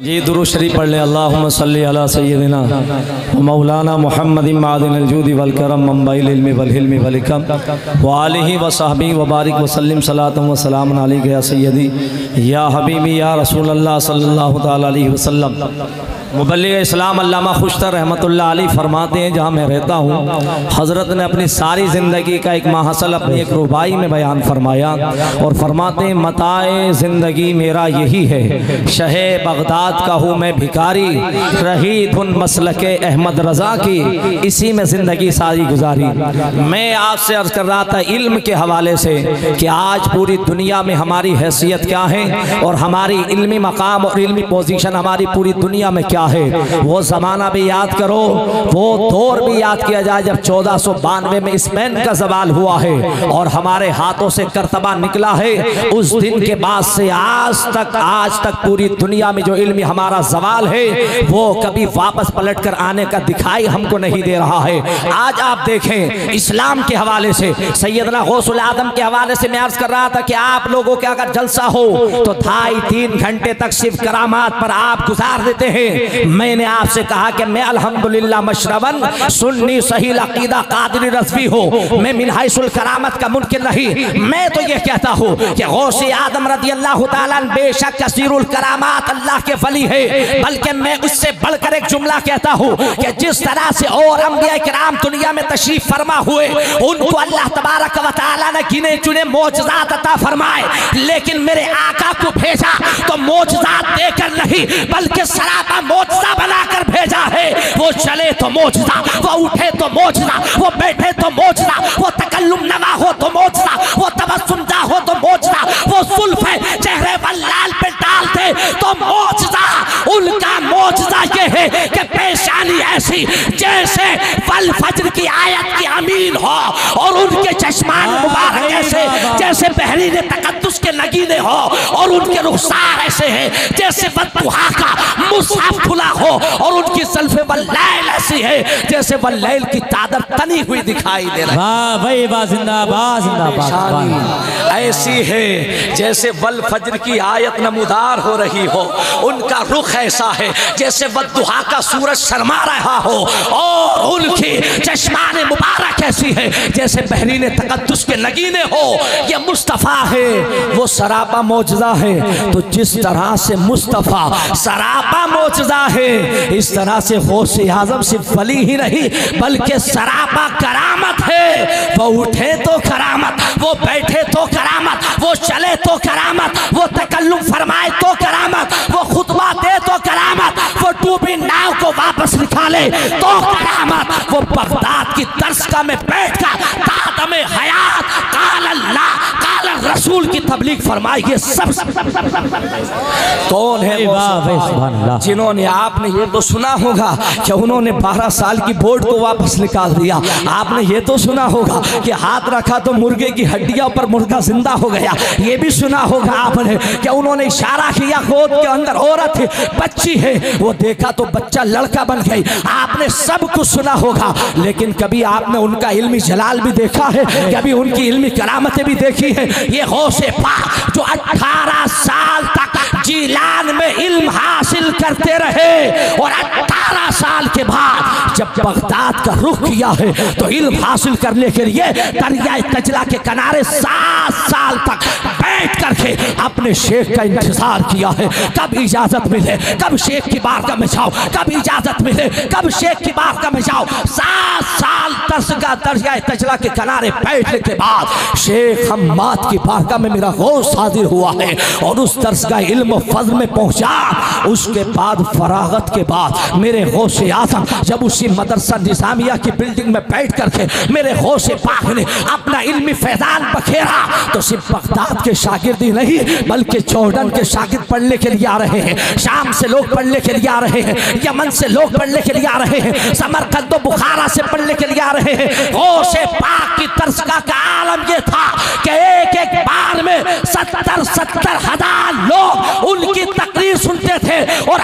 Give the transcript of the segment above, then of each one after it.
जी दुरुशरी पढ़ ले। अल्लाह सल्ली अला सैयदिना मौलाना मोहम्मद मादिनजूदी वलकरम मुंबई वलहिल्म वलिकम वालही व साहबी वबारिक वसलम सलातम वसलाम या सैदी या हबीबी, या रसूल अल्लाह सल्लल्लाहु अलैहि वसल्लम। मुबलिग इस्लाम अल्लामा खुशतर रहमतुल्लाह अलैह फरमाते हैं, जहाँ मैं रहता हूँ, हज़रत ने अपनी सारी ज़िंदगी का एक माहसल अपनी एक रुबाई में बयान फरमाया और फरमाते हैं, मताए ज़िंदगी मेरा यही है, शह बगदाद का हूँ मैं भिकारी रही धुन मसल के अहमद रज़ा की, इसी में ज़िंदगी सारी गुजारी। मैं आपसे अर्ज़ कर रहा था इल्म के हवाले से कि आज पूरी दुनिया में हमारी हैसियत क्या है और हमारी इल्मी मकाम और इल्मी पोजीशन, हमारी पूरी दुनिया में क्या है। वो ज़माना भी याद करो, वो दौर भी याद किया जाए जब चौदह सौ बानवे में स्पेन का सवाल हुआ है और हमारे हाथों से करतबा निकला है। उस दिन के बाद से आज तक आज तक पूरी दुनिया में जो इल्मी हमारा सवाल है, वो कभी वापस पलट कर आने का दिखाई हमको नहीं दे रहा है। आज आप देखें, इस्लाम के हवाले से सैदना गौसुल आदम के हवाले से मैं अर्ज़ कर रहा था कि आप लोगों के अगर जलसा हो तो ढाई तीन घंटे तक सिर्फ़ करामात पर आप गुजार देते हैं। मैंने आपसे कहा कि मैं अल्हम्दुलिल्लाह मशरबन सुन्नी सही अकीदा कादरी रजवी हो। मैं मिनहाइसुल करामत का मुमकिन नहीं। मैं तो ये कहता हूँ कि गौसे आदम रदी अल्लाह बेशक कसीरुल करामात अल्लाह के वली है, बल्कि मैं उससे बढ़कर एक जुमला कहता हूँ कि जिस तरह से और अम्बिया कराम दुनिया में तशरीफ़ फरमा हुए, उनको अल्लाह तबारक व तआला ने गिने चुने मोजजात अता फरमाए। लेकिन मेरे आका को भेजा तो मोजजात देकर नहीं, बल्कि सरापा मोजा बनाकर भेजा है। वो चले तो मोजा, वो उठे तो मोजा, वो बैठे तो मोजा, वो तकल्लुम नवा हो तो मोजा, वो तबस्सुम जा हो तो मोजा, वो सुल्फ है चेहरे पर लाल पे डाल दे तो मोजा उनका मोजा ये है कि पेशानी ऐसी जैसे फल फजर की आयत की अमीन हो और उनके चश्मान मुबारक ऐसे जैसे बहरी ने तकद्दुस के नगीने हो और उनके रुखसार ऐसे हैं जैसे बदुहा का मुसाफ खुला हो और उनकी सल्फे वल्लैल ऐसी है जैसे वल्लैल की चादर तनी हुई दिखाई दे रही। वाह भाई वाह जिंदाबाद जिंदाबाद ऐसी है जैसे वल फजर की आयत नमूदार हो रही हो। उनका रुख ऐसा है, जैसे बदुहा का सूरज शर्मा रहा हो। और उनकी चश्मान मुबारक ऐसी है, जैसे बहरीन तकद्दुस के नगीने हो। ये मुस्तफ़ा है, वो सरापा मौजदा है। तो जिस तरह से मुस्तफ़ा सरापा मौजदा है, इस तरह से होश आज़म सिर्फ़ वली ही नहीं, बल्कि सरापा करामत है। वो उठे तो करामत, वो बैठे तो वो बगदाद की तर्ज में बैठ कर हयात तबलीग फरमाई ये सब कौन है जिन्होंने आपने ये तो सुना होगा कि उन्होंने 12 साल की बोर्ड को वापस निकाल दिया। आपने ये तो सुना होगा कि हाथ रखा तो मुर्गे की हड्डियों पर मुर्गा ज़िंदा हो गया। ये भी सुना होगा आपने कि उन्होंने इशारा किया गोद के अंदर औरत है बच्ची है वो देखा तो बच्चा लड़का बन गई। आपने सब कुछ सुना होगा लेकिन कभी आपने उनका इल्मी जलाल भी देखा है? कभी उनकी इल्मी करामतें भी देखी है? ये होशे पा जो 18 साल तक जीलान में इल्म हासिल करते रहे और 18 साल के बाद जब बगदाद का रुख किया है तो इल्म हासिल करने के लिए दरियाए कजला के किनारे सात साल तक बैठ करके अपने शेख का इंतज़ार किया है। कब इजाज़त मिले, कब शेख की बारगाह में जाओ, कब इजाज़त मिले, कब शेख की बारगाह में जाओ। सात साल दरसगा दरियाए कजला के किनारे बैठने के बाद शेख हम्माद की बारगाह में मेरा होश हाजिर हुआ है और उस दरसगाह इल्म फजल में पहुँचा, उसके बाद फरागत के बाद मेरे होश आज़म जब उसी मदरसा निजामिया की बिल्डिंग में बैठ करके मेरे होश पाक ने अपना इल्मी फैजान बखेरा तो सिर्फ़ बगदाद के शागिर्दी नहीं, बल्कि जॉर्डन के शागिर्द पढ़ने के लिए आ रहे हैं, शाम से लोग पढ़ने के लिए आ रहे हैं, यमन से लोग पढ़ने के लिए आ रहे हैं, समरकंद बुखारा से पढ़ने के लिए आ रहे हैं। होश पाक की तरसका का आलम ये था कि एक एक बार में सत्तर सत्तर हज़ार लोग उनकी तकरीर सुनते थे और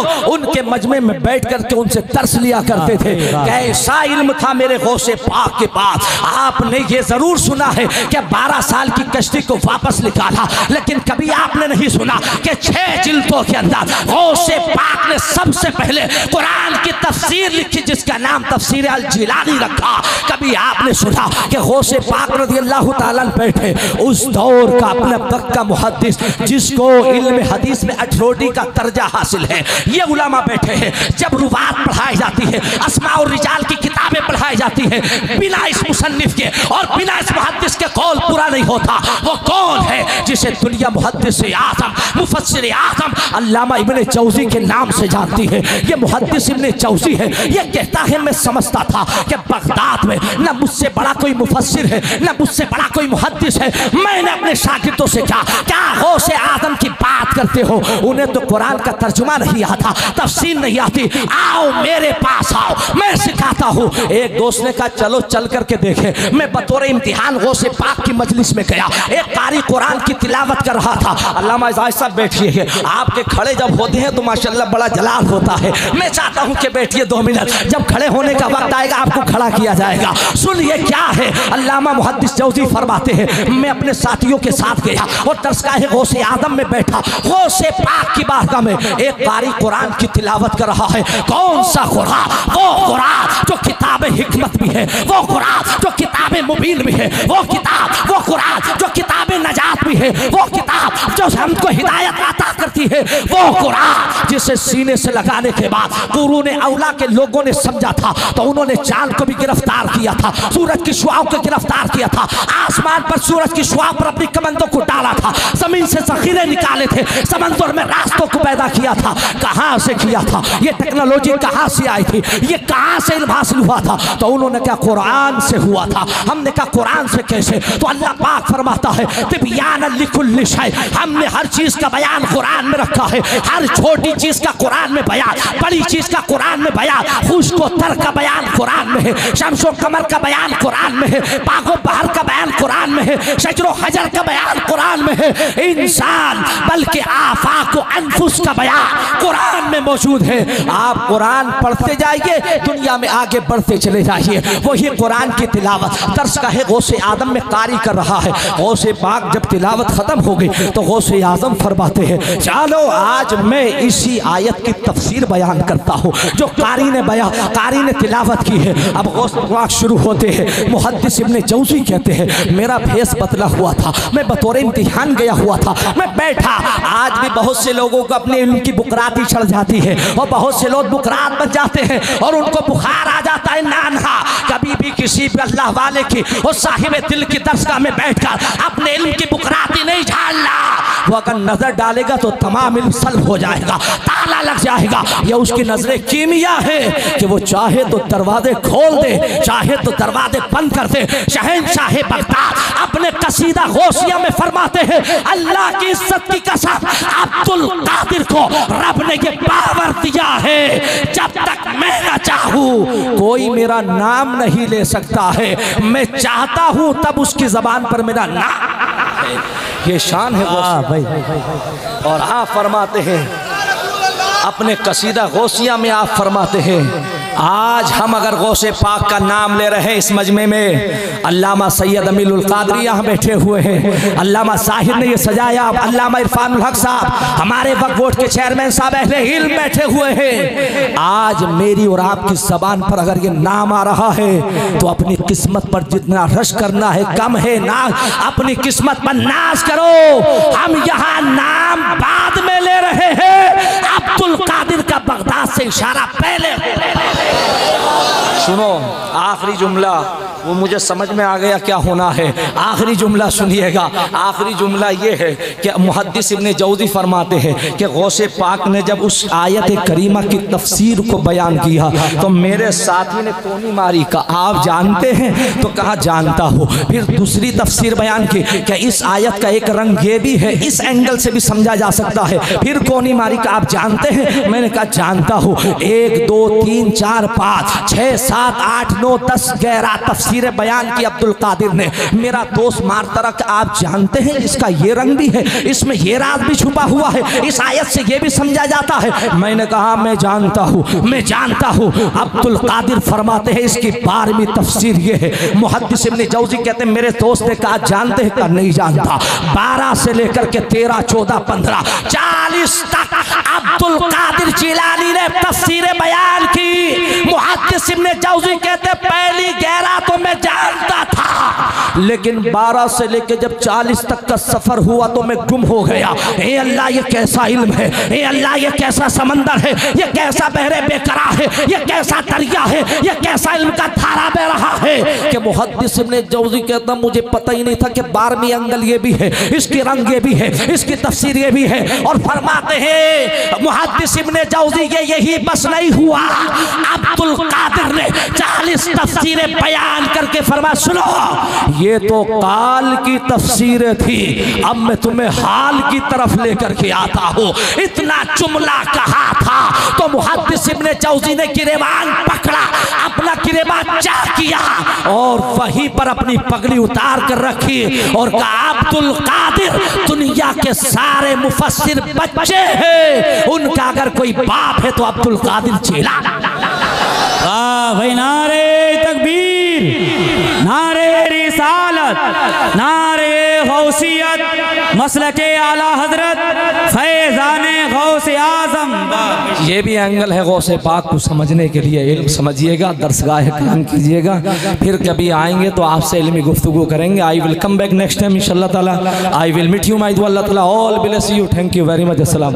लोग उनके मजमे में बैठ करके उनसे तरस लिया करते थे। कैसा इल्म था मेरे गौसे पाक के पास आपने ये ज़रूर सुना है कि 12 साल की कश्ती को वापस निकाला, लेकिन कभी आपने नहीं सुना कि छह जिल्दों के अंदर गौसे पाक ने सबसे पहले कुरान की तफसीर लिखी, जिसका नाम तफसीर अल जिलानी रखा। कभी आपने सुना कि गौसे पाक रज़ी अल्लाह बैठे, उस दौर का अपने वक्त का मुहद्दिस, जिसको इल्म हदीस में अठरोटी का दर्जा हासिल है ये उलामा बैठे हैं। जब रुबात पढ़ाई जाती है असमा और रिजाल की किताबें पढ़ाई जाती है, बिना इस मुसन्निफ के और बिना इस मुहद्दिस के कौल पूरा नहीं होता। वो कौन है जिसे दुनिया मुहदस आज़म, मुफस्सिर आज़म, अल्लामा इबन चौजी के नाम से जानती है? ये मुहदस इबन चौजी है। ये कहता है, मैं समझता था कि बगदाद में न मुझसे बड़ा कोई मुफसर है, न मुझसे बड़ा कोई मुहदस है। मैंने अपने शागिर्दों से कहा, क्या हो से आदम की बात करते हो? उन्हें तो कुरान का तर्जुमा नहीं आता। तफसीर नहीं आती। आओ, मेरे पास आओ। मैं सिखाता हूँ। एक दोस्त ने कहा, चलो, चल करके देखे। मैं बतौर इम्तिहान गो से पाक की मजलिस में गया। एक कारी कुरान की तिलावत कर रहा था। अल्लाह साहब बैठिए आपके खड़े जब होते हैं तो माशाल्लाह बड़ा जलाल होता है। मैं चाहता हूँ कि बैठिए दो मिनट। जब खड़े होने का वक्त आएगा, आपको खड़ा किया जाएगा। सुनिए क्या है? अल्लामा मुहद्दिस जौजी फरमाते हैं, मैं अपने साथियों के साथ गया और दरसगाह गौसे आदम में बैठा। गौसे पाक की बारगाह में एक कारी कुरान की तिलावत कर रहा है। कौन सा कुरान? वो कुरान जो किताब हिकमत भी है। वो कुरान जो किताब मुबीन भी है। वो किताब, वो कुरान जो किताब नजात भी है। वो किताब जो हमको हिदायत अता करती है। वो कुरान जिसे सीने से लगाने के बाद कुरून अवला के लोगों ने समझा था तो उन्होंने चाँद को भी गिरफ़्तार किया था, सूरज की शुआओं को गिरफ़्तार किया था, आसमान पर सूरज की शुआओं पर अपनी कमंदों को डाला था, ज़मीन से जखीरे निकाले थे, समंदर में रास्तों को पैदा किया था, कहाँ से किया था, ये टेक्नोलॉजी कहाँ से आई थी, ये कहाँ से हासिल हुआ था तो उन्होंने क्या कुरान से हुआ था, हमने कहा, कुरान से कैसे तो अल्लाह पाक फरमाता है, तिबियान हमने हर चीज़ का बयान कुरान में रखा है, हर छोटी चीज़ का कुरान में बयान, बड़ी चीज़ का कुरान में बयान, खुश को तर का बयान कुरान में है शमशो कमर का बयान कुरान में है पागो बहर का बयान कुरान में है, शजरो हजर का बयान कुरान में है। इंसान, बल्कि आफाक अनफुस का बयान कुरान में मौजूद है। आप कुरान पढ़ते जाइए, दुनिया में आगे बढ़ते चले जाइए। वही कुरान की तिलावत। तर्स का है, गौसे आदम में कारी कर रहा है। गौसे पाक जब तिलावत खत्म हो गई तो गौसे आज़म फरमाते हैं चलो आज मैं इसी आयत की तफसीर बयान करता हूँ, जो कारी ने बया, कारी ने तिलावत की है। अब गौस पाक शुरू होते हैं। मुहद्दिस इब्ने जौजी कहते हैं, मेरा भेस बदला हुआ था। मैं बतौर इम्तिहान गया हुआ था। मैं बैठा। आज भी बहुत से लोगों को अपने उनकी बुकराती चढ़ जाती है और बहुत से लोग बुकरात बन जाते हैं और उनको बुखार आ जाता है नाना कभी भी किसी भी अल्लाह वाले की और साहिब दिल की दर्शा में बैठकर अपने इल्म की बुकराती नहीं झाड़ना। वो अगर नज़र डालेगा तो तमाम सल्ब हो जाएगा, ताला लग जाएगा। ये उसकी नज़रें कीमिया है कि वो चाहे तो दरवाजे खोल दे, चाहे तो दरवाजे बंद कर दे। शहनशाह बगदाद अपने कसीदा गौसिया में फरमाते हैं, अल्लाह की इज़्ज़त की कसम, अब्दुल कादिर को रब ने ये पावर दिया है, जब तक मैं न चाहूँ, कोई मेरा नाम नहीं ले सकता है। मैं चाहता हूँ तब उसकी जबान पर मेरा नाम है। ये शान है आ, भाई, भाई। और आप फरमाते हैं अपने कसीदा गोसिया में आप फरमाते हैं आज हम अगर गौसे पाक का नाम ले रहे हैं इस मजमे में, अल्लामा सैयद अमील कादरी यहाँ बैठे हुए हैं। अल्लामा साहिर ने ये सजाया अल्लामा इरफान हक साहब, हमारे वक्त बोर्ड के चेयरमैन साहब अहले इल्म बैठे हुए हैं। आज मेरी और आपकी जबान पर अगर ये नाम आ रहा है तो अपनी किस्मत पर जितना रश करना है, कम है ना, अपनी किस्मत पर नाश करो। हम यहाँ नाम बाद में रहे हैं। अब्दुल कादिर का बगदाद से इशारा पहले। सुनो, आखिरी जुमला, वो मुझे समझ में आ गया क्या होना है। आखिरी जुमला सुनिएगा। आखिरी जुमला ये है कि मुहद्दिस इब्ने जौदी फरमाते हैं कि गौसे पाक ने जब उस आयत करीमा की तफसीर को बयान किया तो मेरे साथी ने कोनी मारी का, आप जानते हैं? तो कहा, जानता हो। फिर दूसरी तफसीर बयान की कि इस आयत का एक रंग ये भी है, इस एंगल से भी समझा जा सकता है। फिर कोनी मारी का आप जानते हैं? मैंने कहा, जानता हूँ। एक, दो, तीन, चार, पाँच छः सात, आठ, नौ, दस, ग्यारह तफसीर बयान की अब्दुल कादिर ने। मेरा दोस्त मारतरक, आप जानते हैं, इसका ये रंग भी है, इसमें ये राज भी छुपा हुआ है, इस आयत से ये भी समझा जाता है। मैंने कहा, मैं जानता हूँ, मैं जानता हूँ। अब्दुल कादिर फरमाते हैं, इसकी बारहवीं तफसीर ये है। मुहद्दिस इब्न जौजी कहते हैं, मेरे दोस्त ने कहा जानते हैं कहा नहीं जानता? बारह से लेकर के तेरह, चौदह, पंद्रह, चालीस तक अब्दुल कादिर जिलानी ने तफसीर बयान की। मुहद्दिस ने जौजी कहते पहली गहरा तो मैं था लेकिन बारह से लेकर जब चालीस तक का सफ़र हुआ तो मैं गुम हो गया। हे अल्लाह, ये कैसा इल्म है? हे अल्लाह, ये कैसा समंदर है? ये कैसा बहरे बेकरा है? ये कैसा दरिया है? ये कैसा इल्म का धारा बह रहा है? कि मुहद्दिस इब्न जौजी कहता, मुझे पता ही नहीं था कि बारहवीं अंगल ये भी है, इसकी रंग ये भी है, इसकी तफसीर ये भी है। और फरमाते हैं, मुहद्दिस ने जौजी, ये यही बस नहीं हुआ। अब्दुल कादिर ने चालीस तफसीरें बयान करके फरमा सुनो ये तो काल की तफसीरें थी। अब मैं तुम्हें हाल की तरफ़ लेकर के आता हूँ। इतना जुमला कहा था। तो मुहद्दिस इब्न जौजी ने गिरेबान पकड़ा, अपना गिरेबान चा किया और वहीं पर अपनी पगड़ी उतार कर रखी और कहा, अब्दुल कादिर, दुनिया के सारे मुफस्सिर बच्चे हैं। उनका अगर कोई बाप है तो अब्दुल कादिर चेला। भाई, नारे तकबीर, नारे रिसालत। नारे गौसियत। मसल के आला हज़रत फैजान गौस आज़म ये भी एंगल है गौसे पाक को समझने के लिए। इल्म समझिएगा, दरसगाह काम कीजिएगा। फिर कभी आएँगे तो आपसे इल्मी गुफ्तु करेंगे। I will come back next time इंशाल्लाह ताला। आई विल मीट यू माई अल्लाह ताला। All bless you thank you very much अस्सलाम